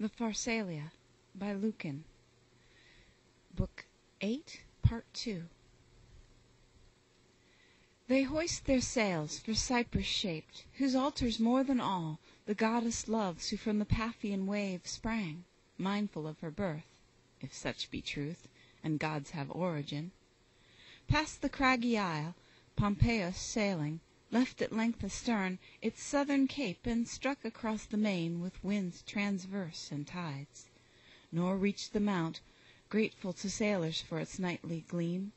THE PHARSALIA by Lucan Book Eighth, Part 2 They hoist their sails, for Cyprus shaped, Whose altars more than all The goddess loves who from the Paphian wave sprang, Mindful of her birth (if such be truth, And gods have origin). Past the craggy isle, Pompeius sailing, Left at length astern Its southern cape, and struck across the main With winds transverse and tides; nor reached the mount, Grateful to sailors for its nightly gleam,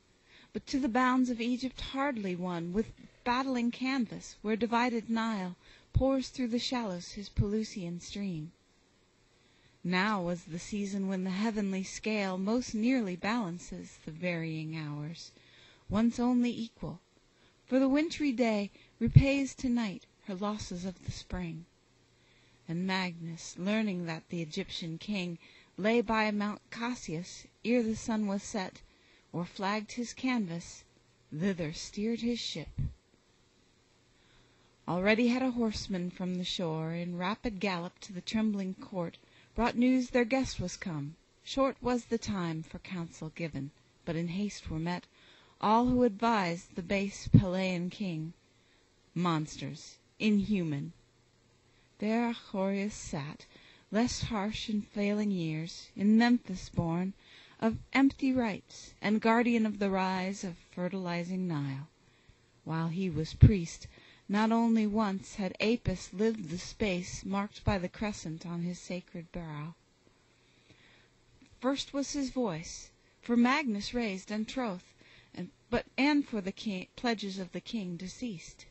But to the bounds of Egypt hardly won With battling canvas, where divided Nile Pours through the shallows his Pelusian stream. Now was the season when the heavenly scale Most nearly balances the varying hours, Once only equal; for the wintry day Repays to night her losses of the spring. And Magnus, learning that the Egyptian king Lay by Mount Casius ere the sun was set, Or flagged his canvas, thither steered his ship. Already had a horseman from the shore, In rapid gallop to the trembling court, Brought news their guest was come. Short was the time For counsel given, but in haste were met All who advised the base Pelæan king. Monsters, inhuman! There Acoreus sat, Less harsh in failing years, in Memphis born, Of empty rites, and guardian of the rise Of fertilizing Nile. While he was priest, Not only once had Apis lived the space Marked by the crescent on his sacred brow. First was his voice, for Magnus raised and troth, But and for the pledges of the king deceased.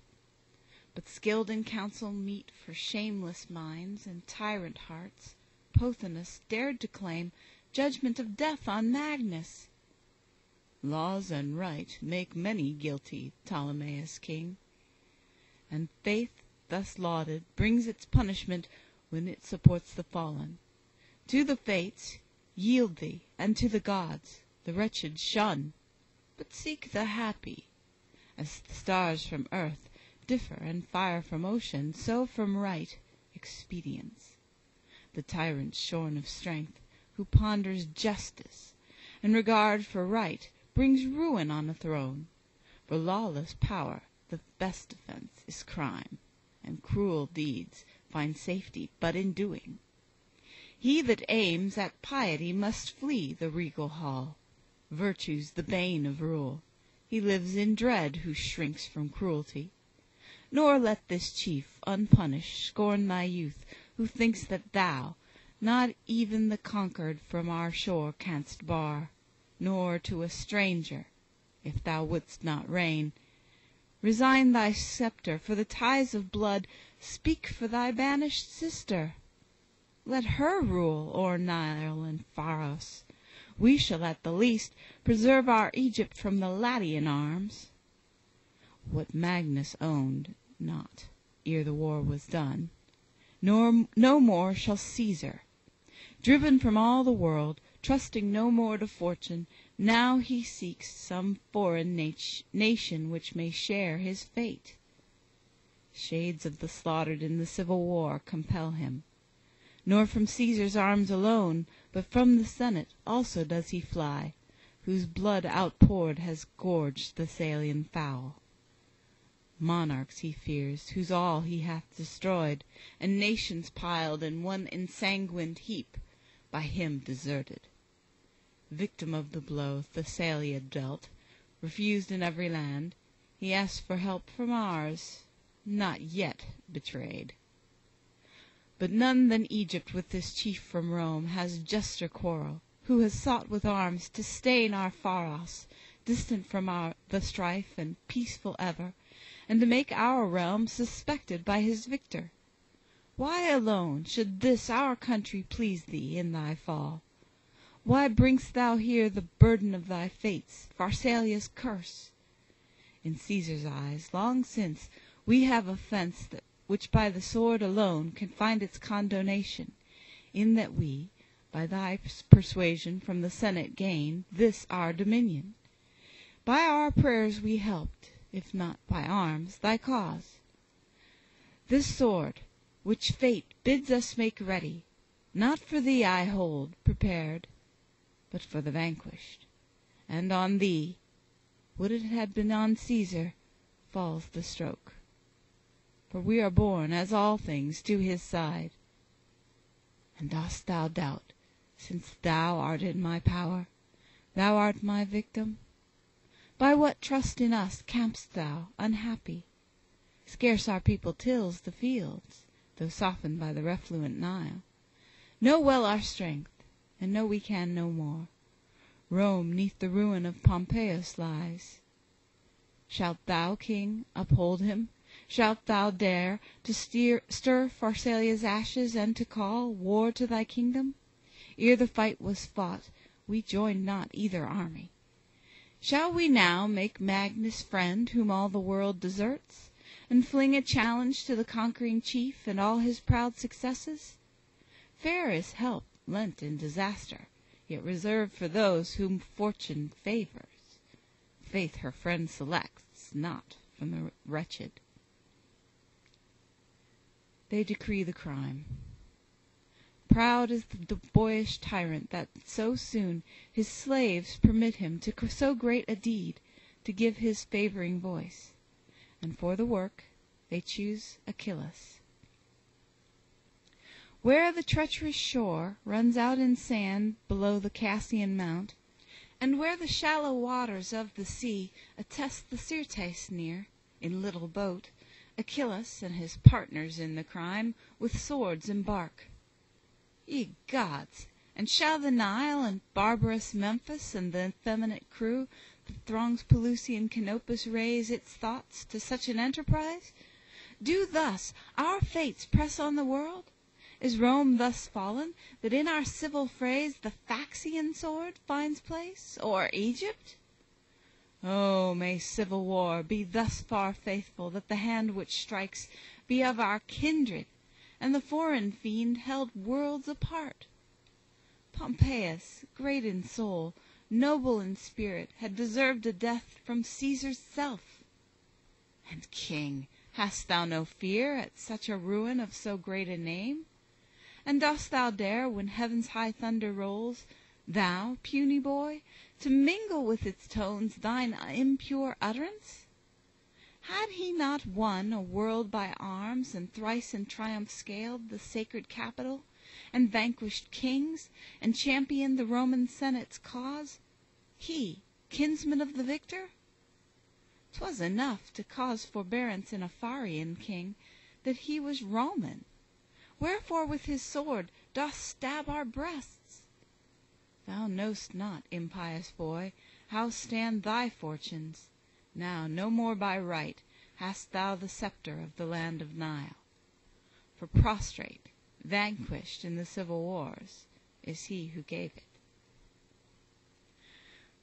But skilled in counsel meet for shameless minds And tyrant hearts, Pothinus dared to claim Judgment of death on Magnus. "Laws and right Make many guilty, Ptolemaeus king; And faith, thus lauded, brings its punishment When it supports the fallen. To the Fates Yield thee, and to the gods the wretched shun, But seek the happy. As the stars from earth Differ, and fire from ocean, so from right Expedience. The tyrant shorn of strength, Who ponders justice, and regard for right, Brings ruin on a throne; for lawless power The best defense is crime, and cruel deeds Find safety but in doing. He that aims At piety must flee the regal hall; Virtue's the bane of rule; he lives in dread Who shrinks from cruelty. Nor let this chief Unpunished scorn thy youth, who thinks that thou Not even the conquered from our shore canst bar, Nor to a stranger, if thou wouldst not reign, Resign thy sceptre for the ties of blood. Speak for thy banished sister; let her rule O'er Nile and Pharos; we shall at the least Preserve our Egypt from the Latian arms. What Magnus owned not ere the war was done, nor No more shall Caesar. Driven from all the world, Trusting no more to fortune, now he seeks Some foreign nation which may share his fate. Shades of the slaughtered in the civil war Compel him; nor from Caesar's arms alone, But from the senate also does he fly, Whose blood outpoured has gorged Thessalian fowl. Monarchs he fears, whose all he hath destroyed, And nations piled in one ensanguined heap, By him deserted. Victim of the blow Thessalia dealt, refused in every land, He asks for help from ours, not yet betrayed. But none than Egypt with this chief from Rome Has juster quarrel, who has sought with arms To stain our Pharos, distant from our the strife And peaceful ever, and to make our realm Suspected by his victor. Why alone Should this our country please thee in thy fall? Why bring'st thou here the burden of thy fates, Pharsalia's curse? In Caesar's eyes, long since, We have offence which by the sword alone Can find its condonation, in that we By thy persuasion from the senate gain This our dominion. By our prayers we helped if not by arms, thy cause. This sword, which fate bids us make ready, Not for thee I hold prepared, but for the vanquished; And on thee would it had been on Caesar falls the stroke. For we are born, as all things, to his side. And dost thou doubt, since thou art in my power, Thou art my victim? By what trust in us Camp'st thou, unhappy? Scarce our people tills The fields, though softened by the refluent Nile. Know well our strength, and know we can no more. Rome 'neath the ruin of Pompeius lies. Shalt thou, king, uphold him? Shalt thou dare To stir Pharsalia's ashes, and to call War to thy kingdom? Ere the fight was fought We joined not either army. Shall we now Make Magnus friend whom all the world deserts, And fling a challenge to the conquering chief And all his proud successes? Fair is help lent in disaster, yet reserved For those whom fortune favors; faith her friend selects Not from the wretched. They decree the crime. Proud is the boyish tyrant that so soon His slaves permit him to so great a deed To give his favoring voice; and for the work They choose Achillas. Where the treacherous shore Runs out in sand below the Cassian mount, And where the shallow waters of the sea Attest the Syrtes near, in little boat Achillas and his partners in the crime With swords embark. Ye gods! and shall the Nile And barbarous Memphis and the effeminate crew That throngs Pelusian Canopus raise Its thoughts to such an enterprise? Do thus our fates press on the world? Is Rome thus fallen, that in our civil frays The Pharian sword finds place, or Egypt? Oh, may civil war be thus far faithful That the hand which strikes be of our kindred, And the foreign fiend held worlds apart! Pompeius, great in soul, noble in spirit, Had deserved a death from Caesar's self. And, king, hast thou no fear at such a ruin Of so great a name? And dost thou dare, When heaven's high thunder rolls, Thou, puny boy, to mingle with its tones Thine impure utterance? Had he not won A world by arms, and thrice in triumph scaled The sacred Capitol, and vanquished kings, And championed the Roman Senate's cause, He, kinsman of the victor? 'Twas enough To cause forbearance in a Pharian king That he was Roman. Wherefore with his sword doth stab our breasts? Thou know'st not, impious boy, how stand Thy fortunes; now no more by right Hast thou the sceptre of the land of Nile; For prostrate, vanquished in the civil wars, Is he who gave it.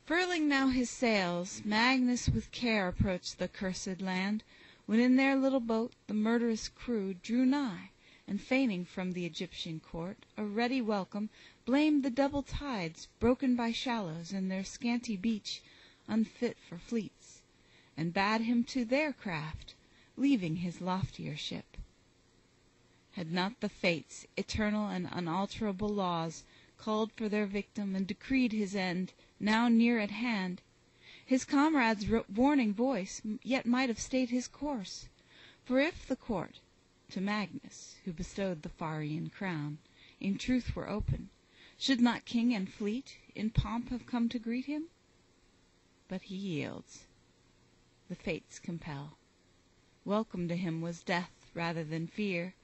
Furling now his sails, Magnus with care approached the cursed land, When in their little boat the murderous crew Drew nigh, and feigning from the Egyptian court A ready welcome, blamed the double tides Broken by shallows, and their scanty beach Unfit for fleets, and bade him to their craft, Leaving his loftier ship. Had not the Fates, Eternal and unalterable laws, Called for their victim, and decreed his end Now near at hand, his comrade's warning voice Yet might have stayed his course; for if the court To Magnus, who bestowed the Pharian crown, In truth were open, should not king and fleet In pomp have come to greet him? But he yields. The Fates compel. Welcome to him was death rather than fear;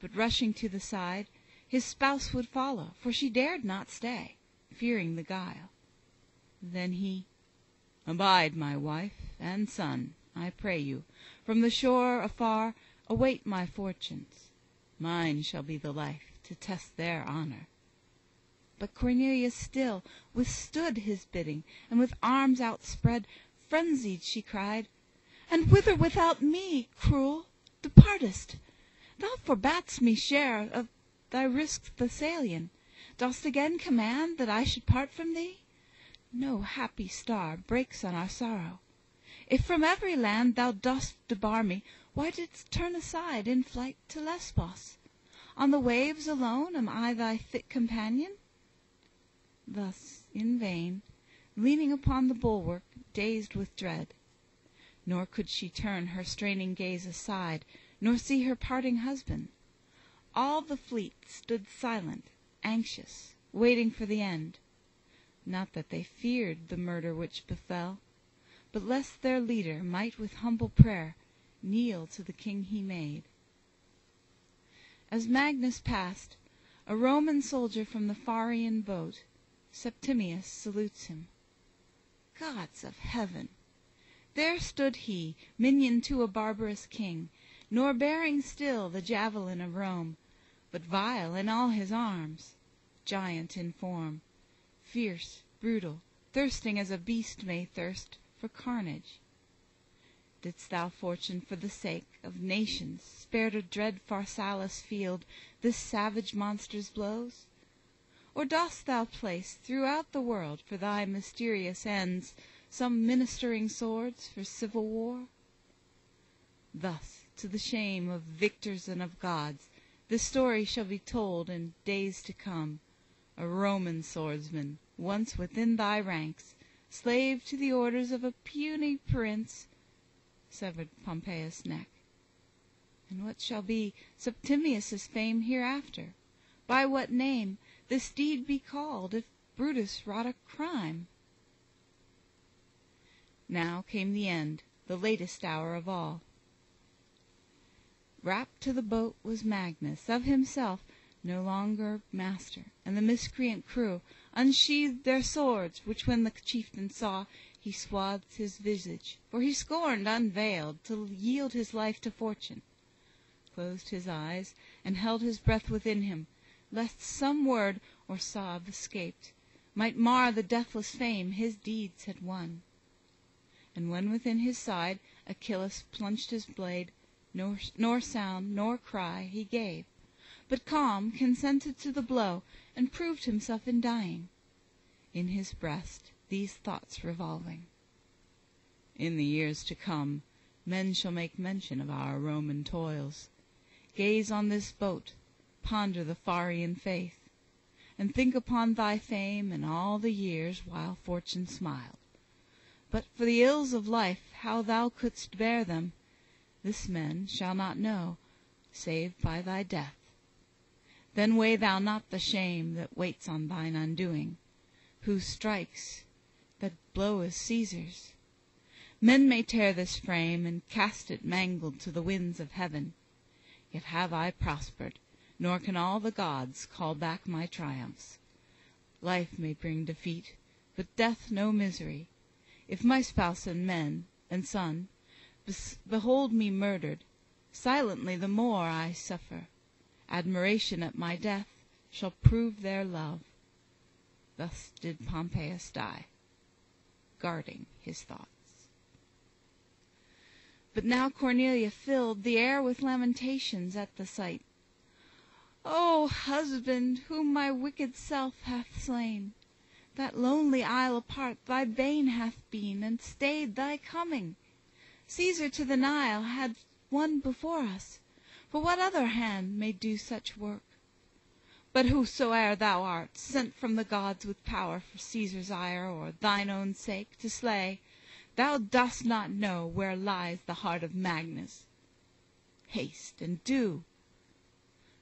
But rushing to the side, his spouse would follow, For she dared not stay, fearing the guile. Then he, "Abide, my wife and son, I pray you, from the shore afar Await my fortunes; mine shall be the life To test their honor." But Cornelia still Withstood his bidding, and with arms outspread Frenzied she cried, "And whither without me, Cruel, departest? Thou forbadst me share Of thy risks Thessalian; dost again command That I should part from thee? No happy star Breaks on our sorrow. If from every land Thou dost debar me, why didst turn aside In flight to Lesbos? On the waves alone am I thy fit companion? Thus in vain, leaning upon the bulwark, dazed with dread. Nor could she turn her straining gaze aside, Nor see her parting husband. All the fleet Stood silent, anxious, waiting for the end; Not that they feared the murder which befell, But lest their leader might with humble prayer Kneel to the king he made. As Magnus passed, a Roman soldier from the Pharian boat, Septimius, salutes him. Gods of heaven! There stood he, minion to a barbarous king, Nor bearing still the javelin of Rome, But vile in all his arms, giant in form, Fierce, brutal, thirsting as a beast may thirst For carnage. Didst thou fortune for the sake Of nations spare to dread Pharsalus' field This savage monster's blows? Or dost thou place Throughout the world for thy mysterious ends Some ministering swords for civil war? Thus to the shame of victors and of gods This story shall be told in days to come: A Roman swordsman, once within thy ranks, Slave to the orders of a puny prince, Severed Pompeius' neck. And what shall be Septimius' fame hereafter? By what name This deed be called, if Brutus wrought a crime? Now came the end, the latest hour of all. Wrapped to the boat was Magnus, of himself No longer master, and the miscreant crew Unsheathed their swords, which when the chieftain saw, He swathed his visage, for he scorned unveiled To yield his life to fortune, closed his eyes, And held his breath within him, lest some word Or sob escaped, might mar the deathless fame His deeds had won. And when within his side Achillas plunged his blade, Nor sound nor cry he gave, but calm Consented to the blow, and proved himself In dying, in his breast these thoughts revolving: "In the years to come Men shall make mention of our Roman toils, Gaze on this boat, ponder the Pharian faith, And think upon thy fame in all the years While fortune smiled. But for the ills of life How thou couldst bear them, this men shall not know, Save by thy death. Then weigh thou not the shame That waits on thine undoing. Who strikes, that blow is Caesar's. Men may tear this frame, And cast it mangled to the winds of heaven; Yet have I prospered, nor can all the gods Call back my triumphs. Life may bring defeat, But death no misery. If my spouse and men And son behold me murdered, silently The more I suffer; admiration at my death Shall prove their love. Thus did Pompeius die, Guarding his thoughts. But now Cornelia filled The air with lamentations at the sight. "O husband, whom my wicked self hath slain, That lonely isle apart thy bane hath been, And stayed thy coming. Caesar to the Nile Had won before us, for what other hand May do such work? But whosoe'er thou art, Sent from the gods with power for Caesar's ire Or thine own sake, to slay, thou dost not know Where lies the heart of Magnus. Haste and do."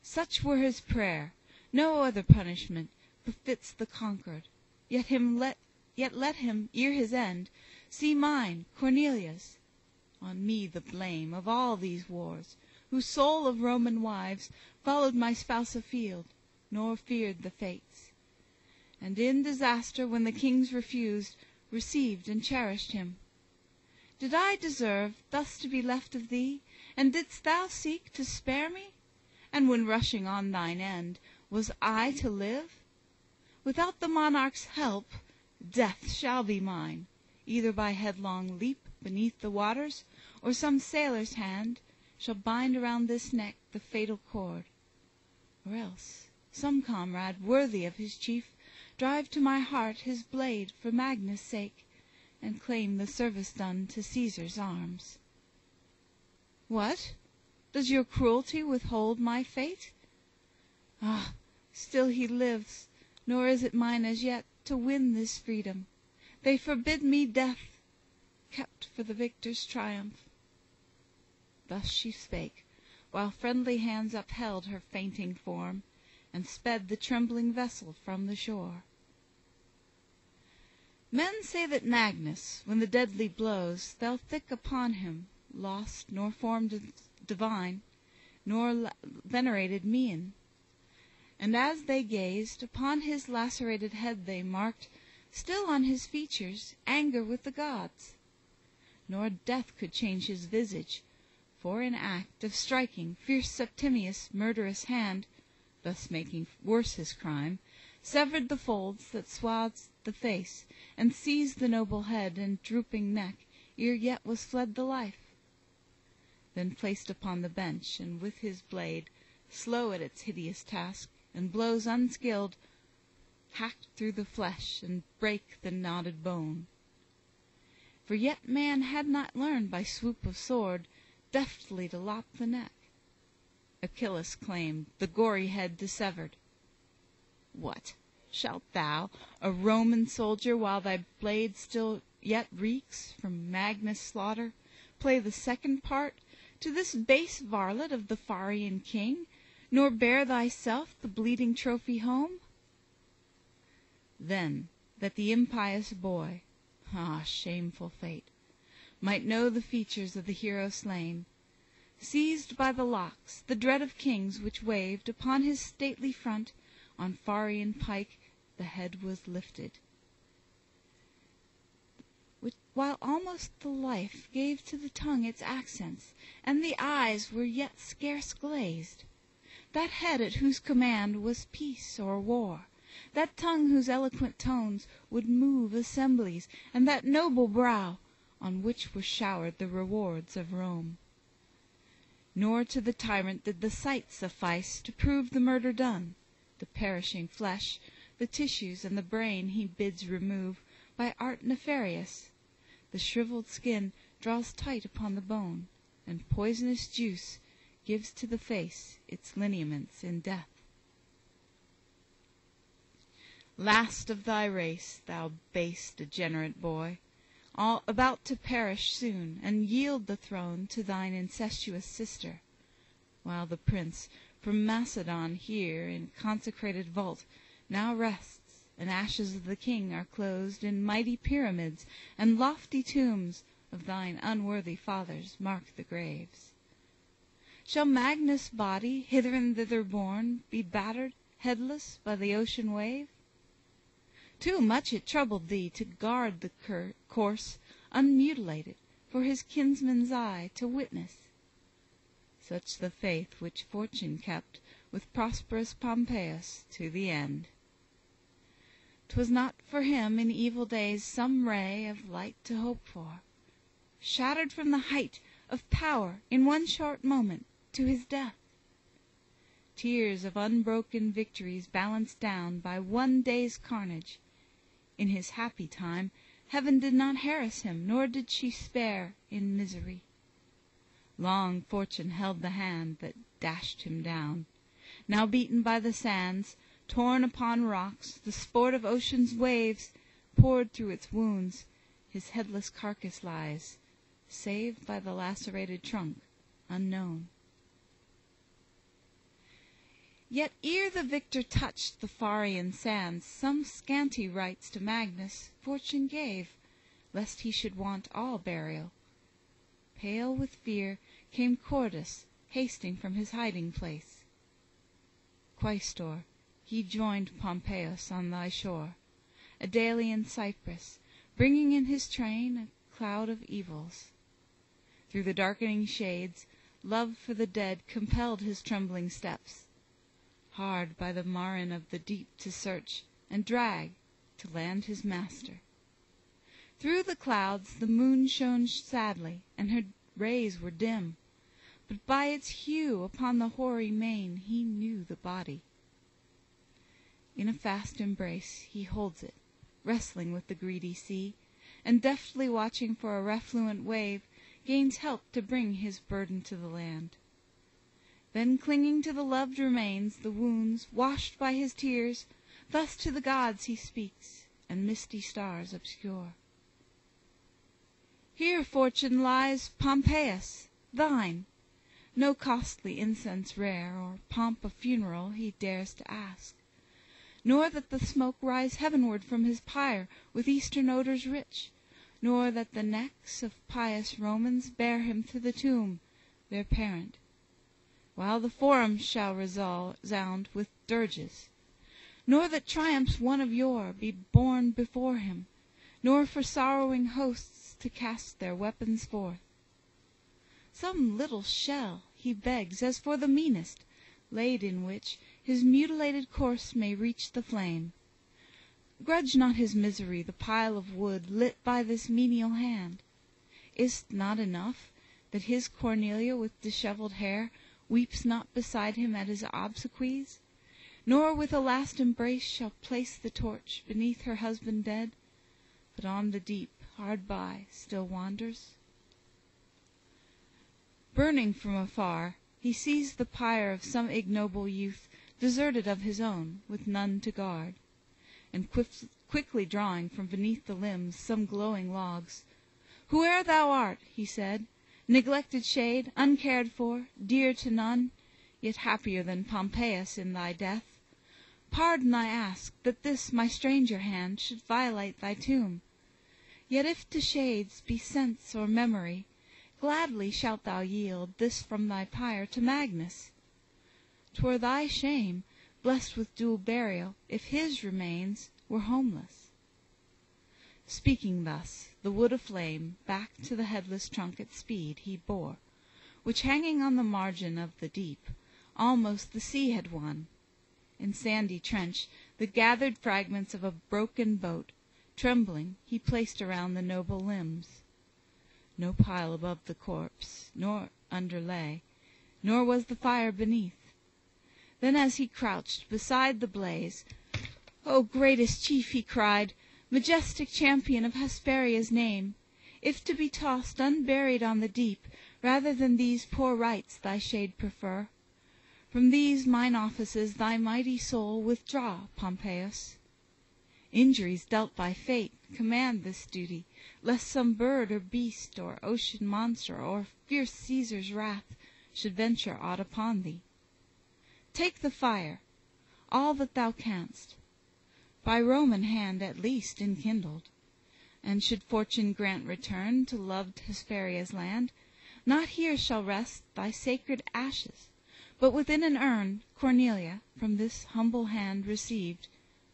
Such were his prayer; no other punishment Befits the conquered; yet him let yet let him, ere his end, See mine, Cornelia's on me the blame Of all these wars, who, sole of Roman wives, Followed my spouse afield, nor feared the fates; And in disaster, when the kings refused, Received and cherished him. Did I deserve Thus to be left of thee, and didst thou seek To spare me? And when rushing on thine end, Was I to live? Without the monarch's help Death shall be mine, either by headlong leap Beneath the waters, or some sailor's hand Shall bind around this neck the fatal cord; Or else some comrade worthy of his chief Drive to my heart his blade for Magnus' sake, And claim the service done to Caesar's arms. What? Does your cruelty withhold my fate? Ah! still he lives, nor is it mine as yet To win this freedom; they forbid me death, Kept for the victor's triumph." Thus she spake, While friendly hands upheld her fainting form, And sped the trembling vessel from the shore. Men say that Magnus, when the deadly blows Fell thick upon him, lost nor form divine, Nor venerated mien; and as they gazed Upon his lacerated head they marked Still on his features anger with the gods; Nor death could change his visage, for in act Of striking, fierce Septimius' murderous hand, Thus making worse his crime, severed the folds That swathed the face, and seized the noble head And drooping neck, ere yet was fled the life; Then placed upon the bench, and with his blade, Slow at its hideous task, and blows unskilled, Hacked through the flesh, and brake the knotted bone. For yet man had not learned by swoop of sword Deftly to lop the neck. Achillas claimed The gory head dissevered. What! shalt thou, A Roman soldier, while thy blade still yet reeks From Magnus' slaughter, play the second part To this base varlet of the Pharian king, Nor bear thyself the bleeding trophy home? Then, that the impious boy (ah, shameful fate!) Might know the features of the hero slain, Seized by the locks, the dread of kings, which waved Upon his stately front, on Pharian pike The head was lifted, while almost the life Gave to the tongue its accents, and the eyes Were yet scarce glazed; that head at whose command Was peace or war, that tongue whose eloquent tones Would move assemblies, and that noble brow On which were showered the rewards of Rome. Nor to the tyrant did the sight suffice To prove the murder done; the perishing flesh, The tissues, and the brain he bids remove By art nefarious; the shrivelled skin Draws tight upon the bone, and poisonous juice Gives to the face its lineaments in death. Last of thy race, thou base degenerate boy, all About to perish soon, and yield the throne To thine incestuous sister; while the prince From Macedon here in consecrated vault Now rests, and ashes of the king are closed In mighty pyramids, and lofty tombs Of thine unworthy fathers mark the graves. Shall Magnus' body, hither and thither borne, Be battered, headless, by the ocean wave? Too much it troubled thee to guard the corse Unmutilated, for his kinsman's eye to witness. Such the faith which Fortune kept With prosperous Pompeius to the end. 'Twas not for him in evil days some ray Of light to hope for; shattered from the height Of power in one short moment, to his death. Tears of unbroken victories balanced down By one day's carnage; in his happy time Heaven did not harass him, nor did she spare In misery. Long Fortune held the hand That dashed him down. Now beaten by the sands, Torn upon rocks, the sport of ocean's waves, Poured through its wounds, his headless carcass lies, Save by the lacerated trunk, unknown. Yet ere the victor touched the Pharian sands Some scanty rites to Magnus Fortune gave, Lest he should want all burial. Pale with fear Came Cordus hasting from his hiding place. Quaestor, he joined Pompeius on thy shore, Idalian Cyprus, bringing in his train A cloud of evils. Through the darkening shades Love for the dead compelled his trembling steps Hard by the marine of the deep to search, And drag, to land his master. Through the clouds The moon shone sadly, and her rays were dim, But by its hue upon the hoary main He knew the body. In a fast embrace He holds it, wrestling with the greedy sea, And deftly watching for a refluent wave Gains help to bring his burden to the land. Then clinging to the loved remains, the wounds Washed by his tears, thus to the gods he speaks, And misty stars obscure: "Here, Fortune, lies Pompeius, thine; No costly incense rare, or pomp of funeral He dares to ask; nor that the smoke rise heavenward From his pyre with Eastern odors rich, Nor that the necks of pious Romans bear him To the tomb, their parent; while the Forum shall Resound with dirges; nor that triumphs won of yore Be borne before him, nor for sorrowing hosts To cast their weapons forth. Some little shell He begs, as for the meanest, laid in which His mutilated corse may reach the flame. Grudge not his misery the pile of wood Lit by this menial hand. Is't not enough That his Cornelia with dishevelled hair Weeps not beside him at his obsequies, Nor with a last embrace shall place the torch Beneath her husband dead, but on the deep Hard by still wanders? Burning from afar, he sees the pyre Of some ignoble youth, deserted of his own, With none to guard; and quickly drawing From beneath the limbs some glowing logs, "Whoe'er thou art," he said, "neglected shade, Uncared for, dear to none, yet happier Than Pompeius in thy death, Pardon I ask, that this my stranger hand Should violate thy tomb; yet if to shades Be sense or memory, gladly shalt thou yield This from thy pyre to Magnus; 'twere thy shame, Blest with dual burial, if his remains Were homeless." Speaking thus, the wood aflame Back to the headless trunk at speed he bore, Which hanging on the margin of the deep, Almost the sea had won. In sandy trench The gathered fragments of a broken boat, Trembling, he placed around the noble limbs. No pile above the corpse, nor underlay, Nor was the fire beneath. Then as he crouched Beside the blaze, "O greatest chief," he cried, "Majestic champion of Hesperia's name, If to be tossed unburied on the deep Rather than these poor rites thy shade prefer, From these mine offices thy mighty soul Withdraw, Pompeius. Injuries dealt by fate Command this duty, lest some bird or beast Or ocean monster, or fierce Caesar's wrath Should venture aught upon thee. Take the fire, All that thou canst, by Roman hand at least Enkindled; and should fortune grant return To loved Hesperia's land, not here shall rest Thy sacred ashes, but within an urn Cornelia, from this humble hand received,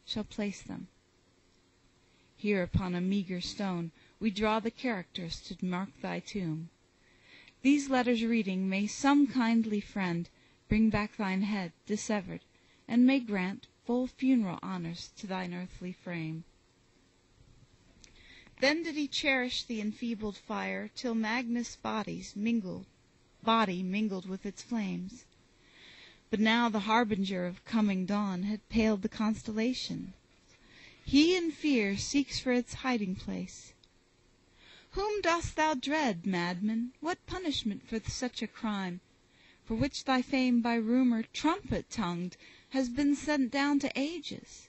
Shall place them. Here upon a meagre stone We draw the characters to mark thy tomb. These letters reading, may some kindly friend Bring back thine head dissevered, and may grant Full funeral honors to thine earthly frame. Then did he cherish the enfeebled fire Till Magnus' body mingled with its flames. But now the harbinger of coming dawn Had paled the constellation. He in fear Seeks for its hiding place. Whom dost thou dread, Madman? What punishment for such a crime, For which thy fame by rumor trumpet tongued Has been sent down to ages?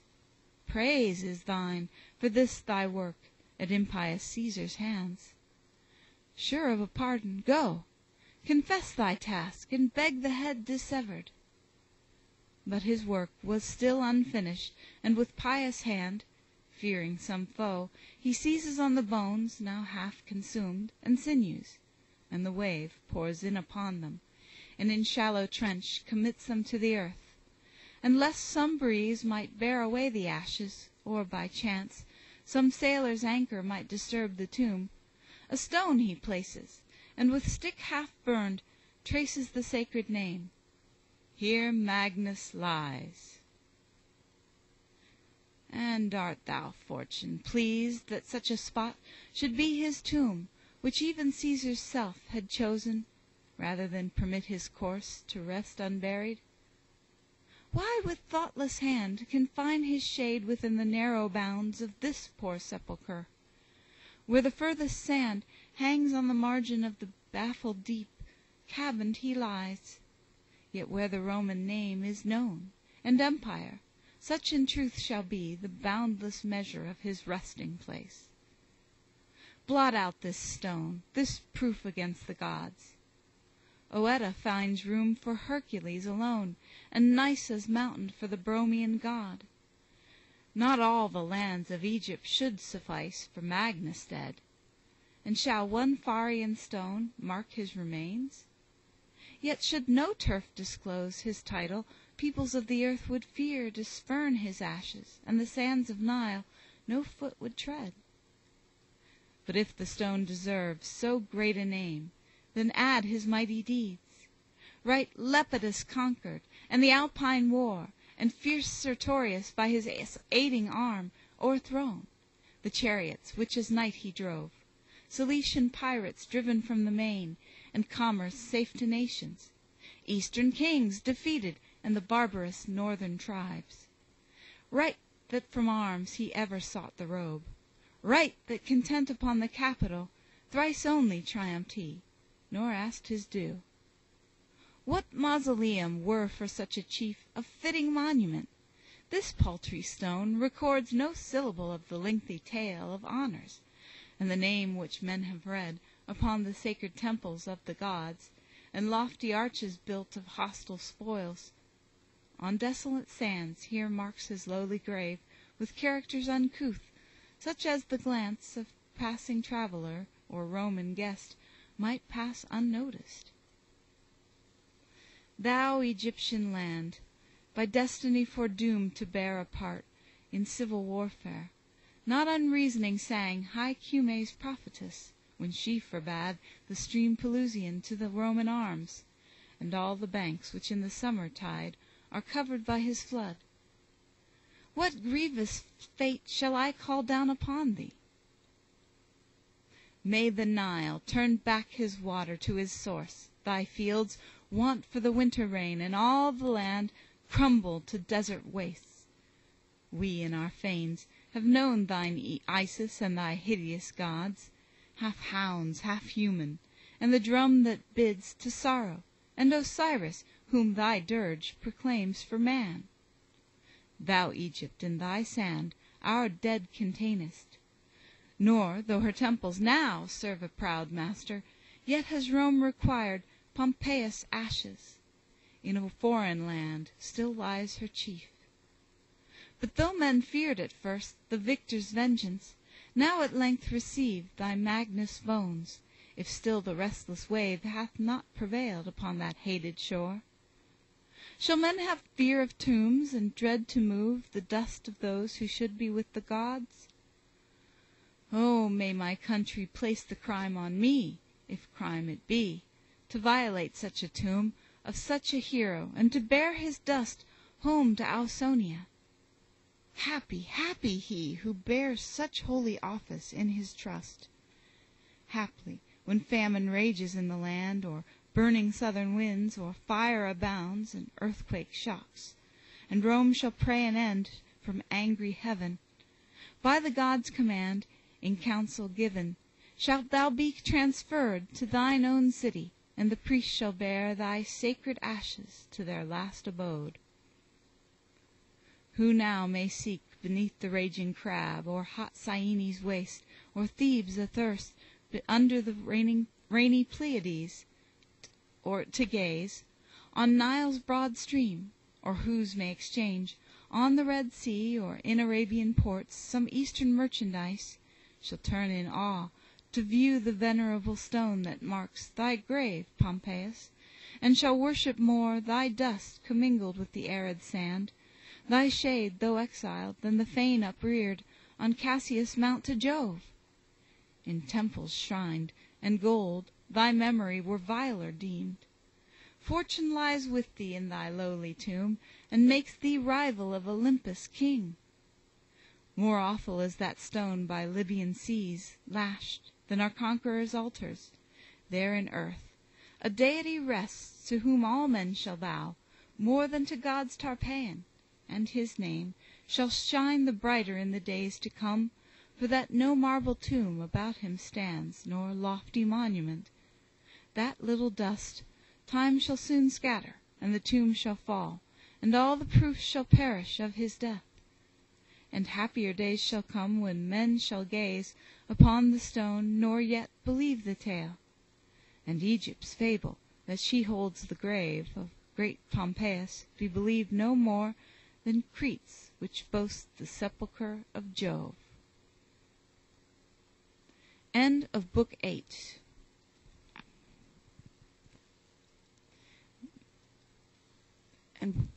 Praise is thine For this thy work at impious Caesar's hands. Sure of a pardon, go, confess thy task, And beg the head dissevered. But his work Was still unfinished, and with pious hand, Fearing some foe, he seizes on the bones Now half consumed, and sinews; and the wave Pours in upon them, and in shallow trench Commits them to the earth; and lest some breeze Might bear away the ashes, or by chance Some sailor's anchor might disturb the tomb, A stone he places, and with stick half burned Traces the sacred name, "Here Magnus lies." And art thou, Fortune, pleased that such a spot Should be his tomb, which even Caesar's self Had chosen, rather than permit his corse To rest unburied? Why with thoughtless hand Confine his shade within the narrow bounds Of this poor sepulchre, where the furthest sand Hangs on the margin of the baffled deep, Cabined he lies. Yet where the Roman name is known, And empire, such in truth shall be The boundless measure of his resting place. Blot out this stone, this proof against the gods. Oeta finds room for Hercules alone, And Nysa's mountain for the Bromian god. Not all the lands of Egypt should suffice For Magnus dead. And shall one Pharian stone Mark his remains? Yet should no turf disclose His title, peoples of the earth would fear To spurn his ashes, and the sands of Nile No foot would tread. But if the stone deserve so great a name, Then add his mighty deeds. Write Lepidus conquered, and the Alpine war, And fierce Sertorius by his aiding arm O'erthrown, the chariots which as night he drove. Cilician pirates driven from the main, And commerce safe to nations; Eastern kings Defeated, and the barbarous northern tribes. Write that from arms he ever sought the robe; Write that content upon the Capitol Thrice only triumphed he, nor asked his due. What mausoleum were for such a chief A fitting monument? This paltry stone Records no syllable of the lengthy tale Of honors and the name which men have read Upon the sacred temples of the gods, And lofty arches built of hostile spoils. On desolate sands here marks his lowly grave With characters uncouth, such as the glance Of passing traveler or Roman guest Might pass unnoticed. Thou Egyptian land, by destiny foredoomed to bear a part In civil warfare, not unreasoning sang High Cumae's prophetess, when she forbade The stream Pelusian to the Roman arms, And all the banks which in the summer tide Are covered by his flood. What grievous fate shall I call down upon thee? May the Nile turn back his water to his source, Thy fields, want for the winter rain, And all the land crumble to desert wastes. We in our fanes have known thine Isis and thy hideous gods, Half hounds, half human, and the drum that bids To sorrow, and Osiris, whom thy dirge Proclaims for man. Thou Egypt, in thy sand Our dead containest; nor, though her temples now Serve a proud master, yet has Rome required Pompeius' ashes; in a foreign land Still lies her chief. But though men feared at first The victor's vengeance, now at length receive Thy Magnus' bones, if still the restless wave Hath not prevailed upon that hated shore. Shall men have fear of tombs, and dread to move The dust of those who should be with the gods? Oh, may my country place the crime on me, If crime it be, to violate such a tomb Of such a hero, and to bear his dust Home to Ausonia! Happy, happy he Who bears such holy office in his trust! Haply, when famine rages in the land, Or burning southern winds, or fire abounds, And earthquake shocks, and Rome shall pray an end From angry heaven, by the gods' command, In counsel given, shalt thou be transferred To thine own city, and the priests shall bear Thy sacred ashes to their last abode. Who now may seek beneath the raging crab, Or hot Syene's waste, or Thebes athirst but Under the rainy Pleiades, or to gaze On Nile's broad stream, or whose may exchange On the Red Sea, or in Arabian ports, Some Eastern merchandise, shall turn in awe To view the venerable stone that marks Thy grave, Pompeius, and shall worship more Thy dust commingled with the arid sand, Thy shade, though exiled, than the fane upreared On Casius' mount to Jove. In temples shrined and gold thy memory Were viler deemed. Fortune lies with thee in thy lowly tomb, And makes thee rival of Olympus' king. More awful is that stone by Libyan seas Lashed, than our conquerors' altars. There in earth A deity rests to whom all men shall bow More than to gods Tarpeian and his name Shall shine the brighter in the days to come, For that no marble tomb about him stands, Nor lofty monument. That little dust Time shall soon scatter, and the tomb shall fall, and all the proofs shall perish of his death. And happier days shall come when men shall gaze Upon the stone, nor yet believe the tale, And Egypt's fable, that she holds the grave Of great Pompeius, be believed no more Than Crete's, which boasts the sepulchre of Jove. End of Book Eighth and